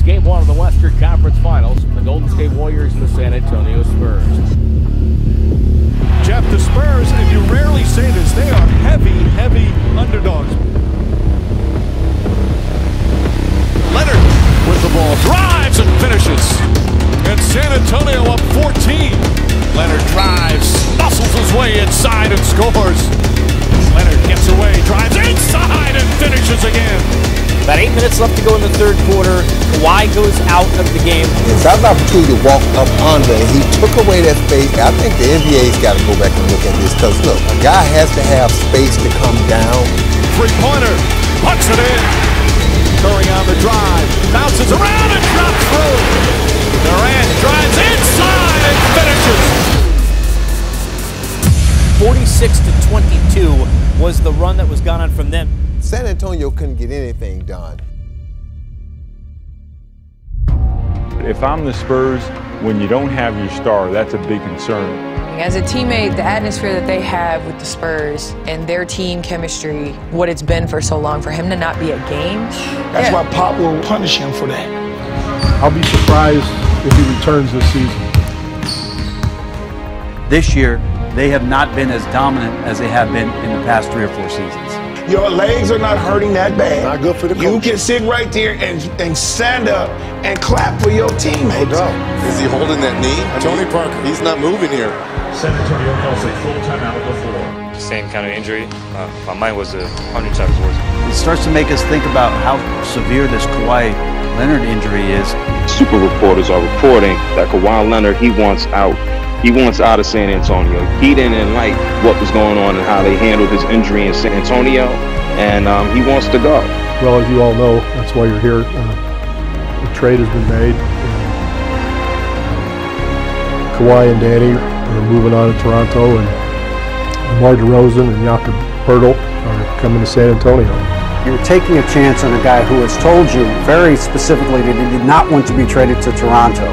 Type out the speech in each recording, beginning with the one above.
It's game one of the Western Conference Finals. The Golden State Warriors and the San Antonio Spurs. Jeff, the Spurs, and you rarely say this, they are heavy, heavy underdogs. Leonard with the ball, drives and finishes. And San Antonio up 14. Leonard drives, muscles his way inside and scores. Leonard gets away, drives inside and finishes again. About eight minutes left to go in the third quarter. Kawhi goes out of the game. It's an opportunity to walk up under, and he took away that space. I think the NBA's got to go back and look at this because, look, a guy has to have space to come down. Three-pointer, puts it in. Curry on the drive, bounces around and drops through. Durant drives inside and finishes. 46 to 22 was the run that was gone on from them. San Antonio couldn't get anything done. If I'm the Spurs, when you don't have your star, that's a big concern. As a teammate, the atmosphere that they have with the Spurs and their team chemistry, what it's been for so long, for him to not be a game. That's yeah. why Pop will punish him for that. I'll be surprised if he returns this season. This year, they have not been as dominant as they have been in the past three or four seasons. Your legs are not hurting that bad. Not good for the coach. You can sit right there and, and stand up and clap for your teammates. No doubt. Is he holding that knee? I Tony Parker. He's not moving here. San Antonio calls a full timeout before. Same kind of injury. Uh, my mind was a hundred times worse. It starts to make us think about how severe this Kawhi Leonard injury is. Super reporters are reporting that Kawhi Leonard, he wants out. He wants out of San Antonio. He didn't like what was going on and how they handled his injury in San Antonio, and um, he wants to go. Well, as you all know, that's why you're here. Uh, the trade has been made. Kawhi and Danny are moving on to Toronto, and DeMar DeRozan and Jakob Poeltl are coming to San Antonio. You're taking a chance on a guy who has told you very specifically that he did not want to be traded to Toronto.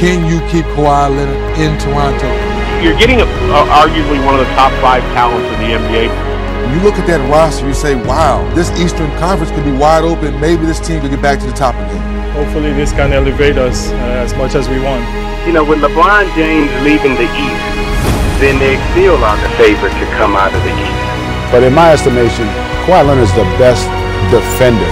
Can you keep Kawhi Leonard in Toronto? You're getting a, uh, arguably one of the top five talents in the NBA. When you look at that roster, you say, wow, this Eastern Conference could be wide open. Maybe this team could get back to the top again. Hopefully this can elevate us uh, as much as we want. You know, with LeBron James leaving the East, then they still are the favorite to come out of the East. But in my estimation, Kawhi Leonard is the best defender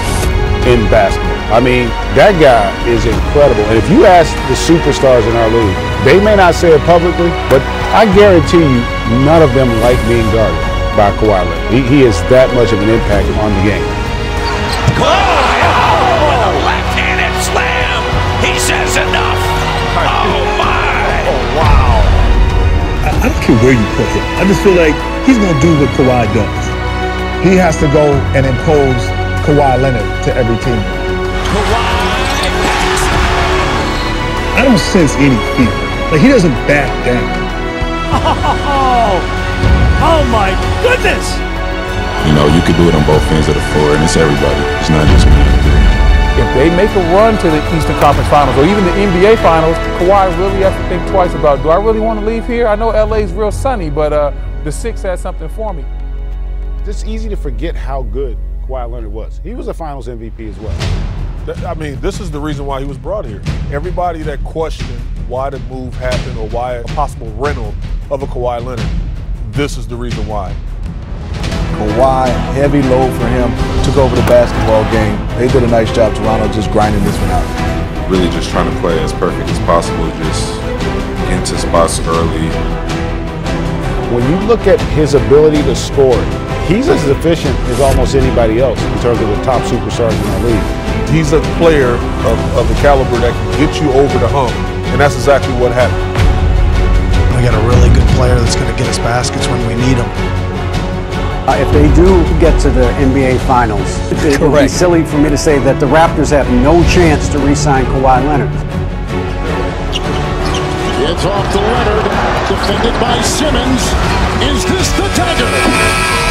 in basketball. I mean, that guy is incredible. And if you ask the superstars in our league, they may not say it publicly, but I guarantee you, none of them like being guarded by Kawhi Leonard. He, he is that much of an impact on the game. Kawhi, oh, with a left-handed slam. He says enough. Oh, my. Oh, wow. I, I don't care where you put him. I just feel like he's going to do what Kawhi does. He has to go and impose Kawhi Leonard to every team. Kawhi. I don't sense any fear. Like he doesn't back down. Oh, oh my goodness! You know, you could do it on both ends of the floor, and it's everybody. It's not just me. If they make a run to the Eastern Conference Finals or even the NBA Finals, Kawhi really has to think twice about, do I really want to leave here? I know LA's real sunny, but uh, the six has something for me. It's easy to forget how good Kawhi Leonard was. He was a Finals MVP as well. I mean, this is the reason why he was brought here. Everybody that questioned why the move happened or why a possible rental of a Kawhi Leonard, this is the reason why. Kawhi, heavy load for him, took over the basketball game. They did a nice job, Toronto, just grinding this one out. Really just trying to play as perfect as possible, just get into spots early. When you look at his ability to score, he's as efficient as almost anybody else in terms of the top superstars in the league. He's a player of, of the caliber that can get you over the hump, and that's exactly what happened. We got a really good player that's going to get us baskets when we need them. Uh, if they do get to the NBA Finals, it would be silly for me to say that the Raptors have no chance to re-sign Kawhi Leonard. It's off to Leonard, defended by Simmons. Is this the dagger?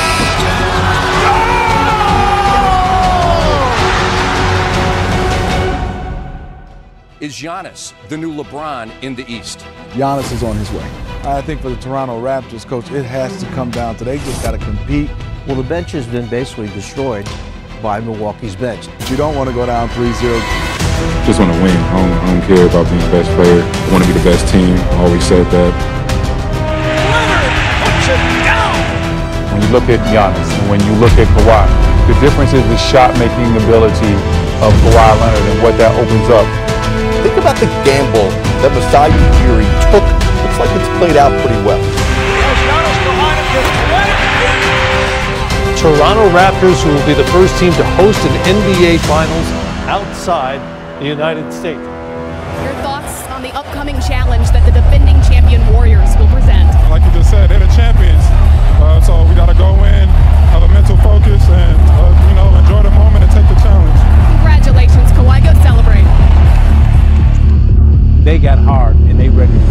Is Giannis the new LeBron in the East? Giannis is on his way. I think for the Toronto Raptors, coach, it has to come down to they just got to compete. Well, the bench has been basically destroyed by Milwaukee's bench. You don't want to go down 3-0. just want to win. I don't, I don't care about being the best player. I want to be the best team. I always said that. When you look at Giannis and when you look at Kawhi, the difference is the shot-making ability of Kawhi Leonard and what that opens up. Think about the gamble that Masai Ujiri took. Looks like it's played out pretty well. Toronto Raptors, who will be the first team to host an NBA Finals outside the United States. Your thoughts on the upcoming challenge that the defending They got hard and they ready to go.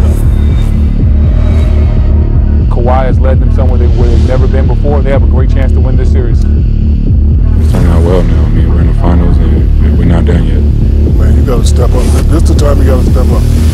Kawhi has led them somewhere they, where they've never been before. They have a great chance to win this series. It's turning out well now. I mean, we're in the finals and we're not done yet. Man, you got to step up. This is the time you got to step up.